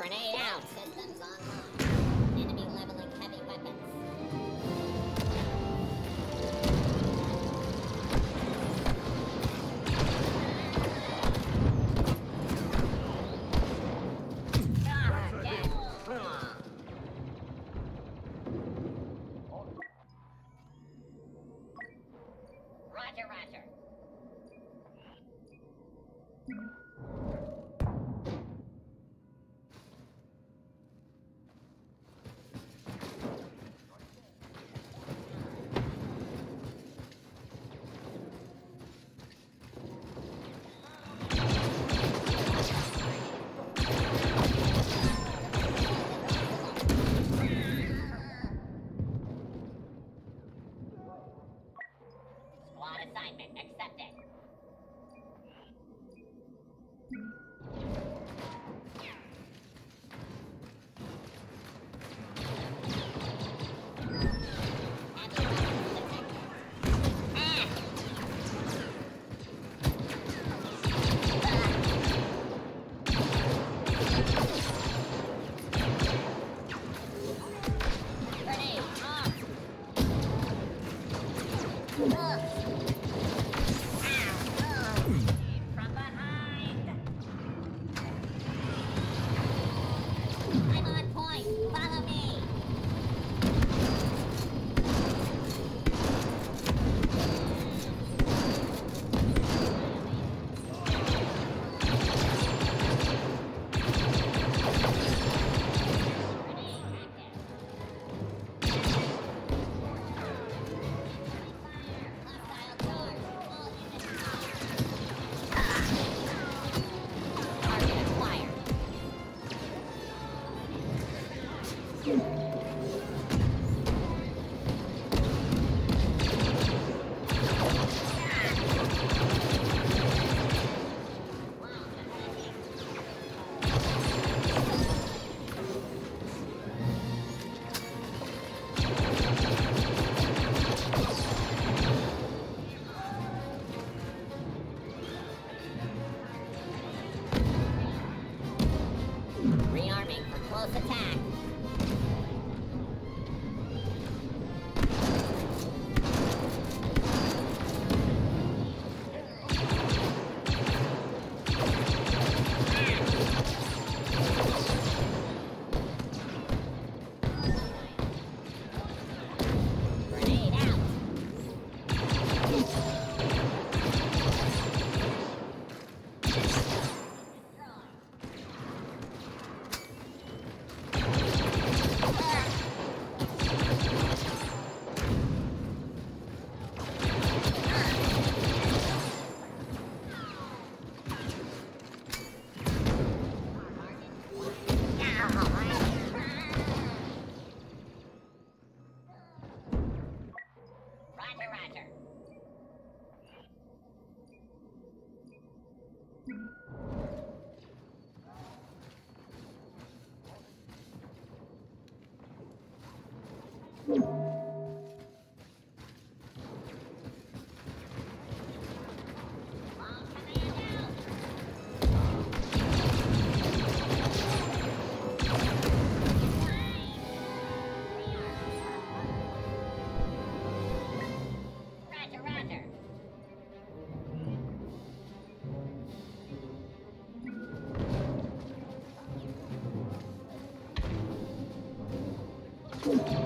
Grenade out! Systems online. Enemy leveling heavy weapons. God, yes. Roger, roger. Roger, roger. Thank mm you.